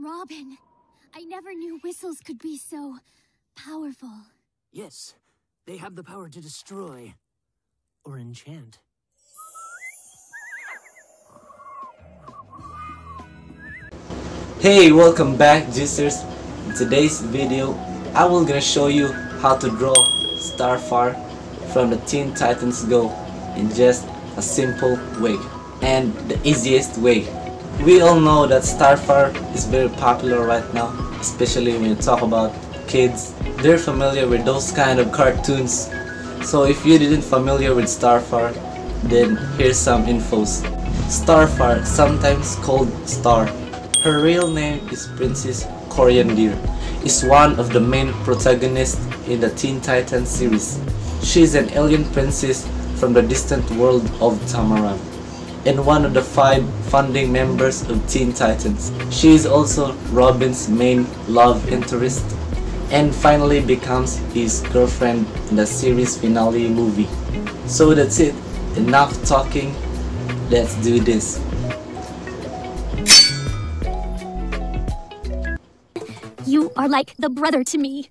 Robin, I never knew whistles could be so powerful. Yes, they have the power to destroy or enchant. Hey, welcome back Juicers. In today's video, I will gonna show you how to draw Starfire from the Teen Titans Go in just a simple way and the easiest way. We all know that Starfire is very popular right now, especially when you talk about kids. They're familiar with those kind of cartoons. So if you didn't familiar with Starfire, then here's some infos. Starfire, sometimes called Star. Her real name is Princess Koriand'r, is one of the main protagonists in the Teen Titans series. She is an alien princess from the distant world of Tamaran and one of the five founding members of Teen Titans. She is also Robin's main love interest and finally becomes his girlfriend in the series finale movie. So that's it. Enough talking. Let's do this. You are like the brother to me.